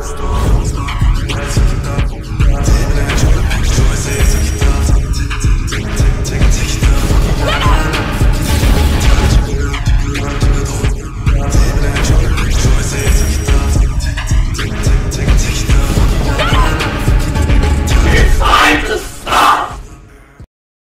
Что?